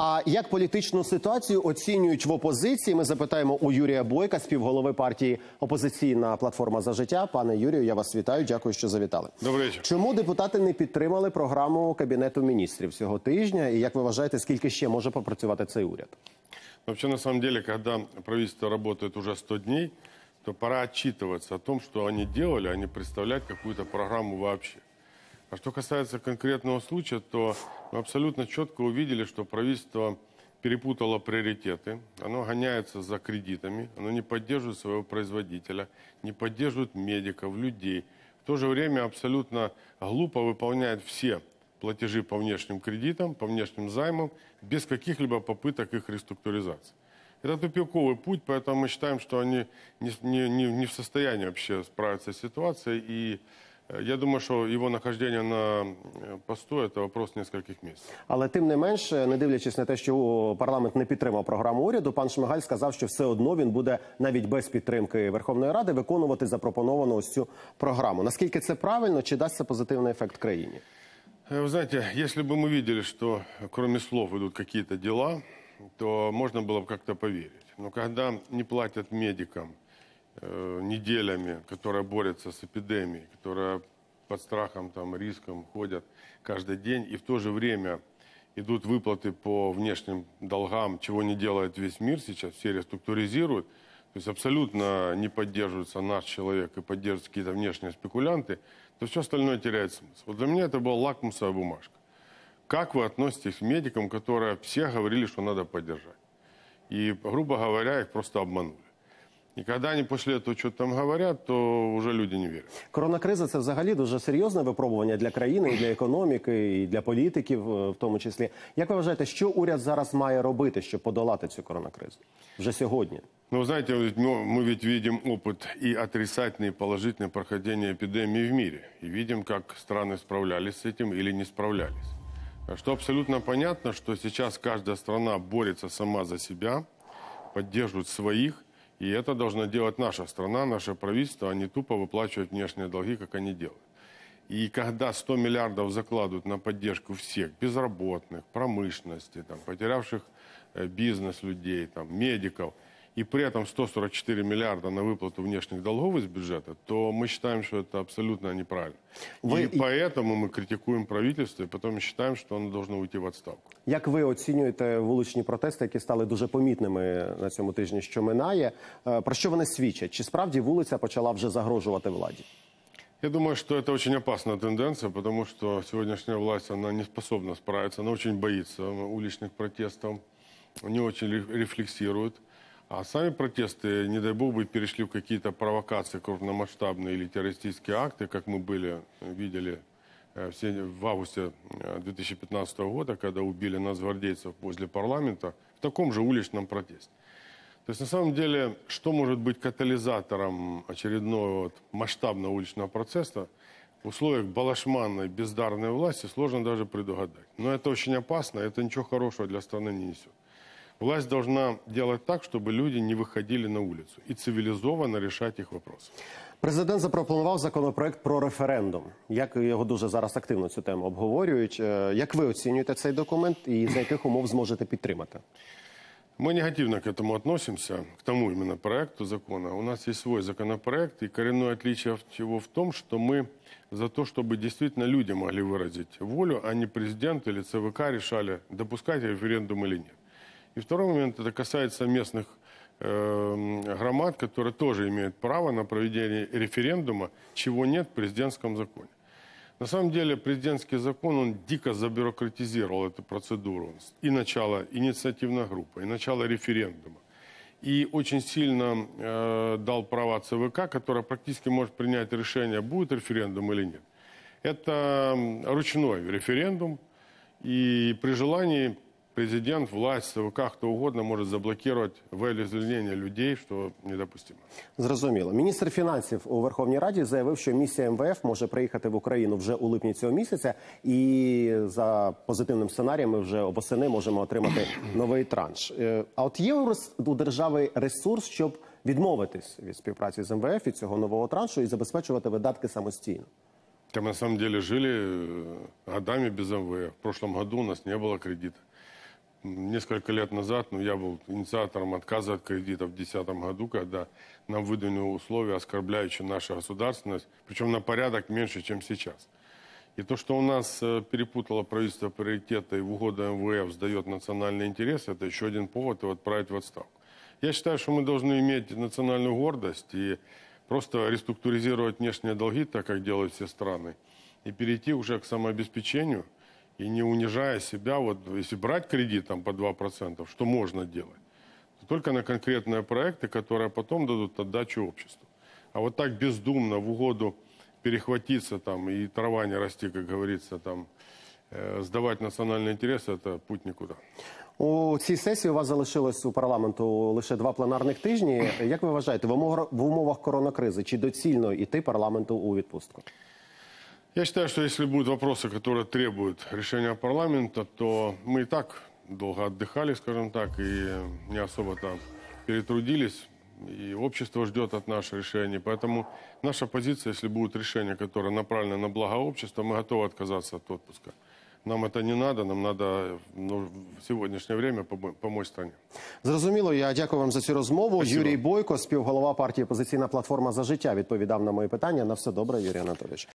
А як політичну ситуацію оцінюють в опозиції? Ми запитаємо у Юрія Бойка, співголови партії Опозиційна платформа за життя. Пане Юрію, я вас вітаю. Дякую, що завітали. Добрий вечір. Чому депутати не підтримали програму кабінету міністрів цього тижня? І як ви вважаєте, скільки ще може попрацювати цей уряд? Вообще, на самом деле, когда правительство работает уже 100 дней, то пора отчитываться о том, что они делали, а не представлять какую-то программу вообще. А что касается конкретного случая, то мы абсолютно четко увидели, что правительство перепутало приоритеты, оно гоняется за кредитами, оно не поддерживает своего производителя, не поддерживает медиков, людей. В то же время абсолютно глупо выполняет все платежи по внешним кредитам, по внешним займам, без каких-либо попыток их реструктуризации. Это тупиковый путь, поэтому мы считаем, что они не, не, не, в состоянии вообще справиться с ситуацией. И я думаю, что его нахождение на э, посту – это вопрос нескольких месяцев. Але тим не менш, не дивлячись на те, що о, парламент не підтримав програму уряду, пан Шмигаль сказав, що все одно він буде навіть без підтримки Верховної Ради виконувати запропоновану ось цю програму. Наскільки це правильно, чи дасть це позитивний ефект країні? Э, Вы знаете, если бы мы видели, что кроме слов идут какие-то дела, то можно было бы как-то поверить. Но когда не платят медикам э, неделями, которые борются с эпидемией, которые под страхом, там, риском ходят каждый день, и в то же время идут выплаты по внешним долгам, чего не делает весь мир сейчас, все реструктуризируют, то есть абсолютно не поддерживается наш человек и поддерживаются какие-то внешние спекулянты, то все остальное теряет смысл. Вот для меня это была лакмусовая бумажка. Как вы относитесь к медикам, которые все говорили, что надо поддержать? И, грубо говоря, их просто обманули. И когда они после этого что-то там говорят, то уже люди не верят. Коронакриза це взагалі дуже серйозне випробування для країни, і для економіки, і для політиків, е, в тому числі. Як ви вважаєте, що уряд зараз має робити, щоб подолати цю коронакризу вже сьогодні? Ну, вы знаете, ведь мы, мы ведь видим опыт и отрицательный, и положительный прохождения эпидемии в мире. И видим, как страны справлялись с этим или не справлялись. Так Что абсолютно понятно, что сейчас каждая страна борется сама за себя, поддерживает своих, И это должна делать наша страна, наше правительство, а не тупо выплачивать внешние долги, как они делают. И когда 100 миллиардов закладывают на поддержку всех, безработных, промышленности, там, потерявших э, бизнес людей, там, медиков, и при этом 144 миллиарда на выплату внешних долгов из бюджета, то мы считаем, что это абсолютно неправильно. Вы- И поэтому мы критикуем правительство, и потом считаем, что оно должно уйти в отставку. Як ви оцінюєте вуличні протести, які стали дуже помітними на цьому тижні, що минає? Е, Про що вони свідчать? Чи справді вулиця почала вже загрожувати владі? Я думаю, что это очень опасная тенденция, потому что сегодняшняя власть, она не способна справиться, она очень боится уличных протестов, не очень ре- рефлексирует. А сами протесты, не дай бог, бы перешли в какие-то провокации крупномасштабные или террористические акты, как мы были, э, видели э, в августе э, 2015 года, когда убили нацгвардейцев возле парламента в таком же уличном протесте. То есть на самом деле, что может быть катализатором очередного вот масштабного уличного процесса в условиях балашманной, бездарной власти сложно даже предугадать. Но это очень опасно, это ничего хорошего для страны не несет. Власть должна делать так, чтобы люди не выходили на улицу и цивилизованно решать их вопросы. Президент запропонував законопроект про референдум. Як його дуже зараз активно цю тему обговорюють? Е, Як ви оцінюєте цей документ і за яких умов зможете підтримати? Мы негативно к этому относимся, к тому именно проекту закона. У нас есть свой законопроект, и коренное отличие в- чего в том, что мы за то, чтобы действительно люди могли выразить волю, а не президент или ЦВК решали, допускать референдум или нет. И второй момент, это касается местных э, громад, которые тоже имеют право на проведение референдума, чего нет в президентском законе. На самом деле президентский закон, он дико забюрократизировал эту процедуру. И начало инициативной группы, и начало референдума. И очень сильно э, дал права ЦВК, которая практически может принять решение, будет референдум или нет. Это ручной референдум, и при желании президент, власть, ЦВК, кто угодно может заблокировать волеизъявление людей, что недопустимо. Зрозуміло. Міністр фінансів у Верховній Раді заявив, що місія МВФ може приїхати в Україну вже у липні цього місяця, і за позитивним сценарієм ми вже обосени можемо отримати новий транш. Е, А от є у рес- у держави ресурс, щоб відмовитись від співпраці з МВФ і цього нового траншу і забезпечувати видатки самостійно. Там на самом деле жили э, годами без МВФ. В прошлом году у нас не было кредита. Несколько лет назад, ну, я был инициатором отказа от кредита в 2010 году, когда нам выдвинули условия, оскорбляющие нашу государственность, причем на порядок меньше, чем сейчас. И то, что у нас э, перепутало правительство приоритеты и в угоду МВФ сдает национальный интерес, это еще один повод его отправить в отставку. Я считаю, что мы должны иметь национальную гордость и просто реструктуризировать внешние долги, так как делают все страны, и перейти уже к самообеспечению, и не унижая себя, вот если брать кредит там по 2%, что можно делать? То только на конкретные проекты, которые потом дадут отдачу обществу. А вот так бездумно в угоду перехватиться там и трава не расти, как говорится, там э, сдавать национальные интересы, это путь никуда. У цій сесії у вас залишилось у парламенту лише два пленарних тижні. Як ви вважаєте, в умовах, в умовах коронакризи чи доцільно йти парламенту у відпустку? Я считаю, что если будут вопросы, которые требуют решения парламента, то мы и так долго отдыхали, скажем так, и не особо там перетрудились. И общество ждет от нас решений. Поэтому наша позиция, если будет решение, которое направлено на благо общества, мы готовы отказаться от отпуска. Нам это не надо, нам надо ну, в сегодняшнее время помо- помочь стране. Зрозуміло, я дякую вам за цю розмову. Спасибо. Юрій Бойко, співголова партії Опозиційна платформа за життя, відповідав на мої питання. На все добре, Юрій Анатолійович.